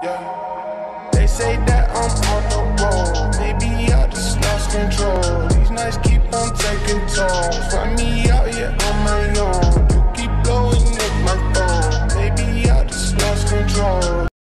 Yeah. They say that I'm on the road. Maybe I just lost control. These nights keep on taking tolls. Find me out here on my own. You keep blowing up my phone. Maybe I just lost control.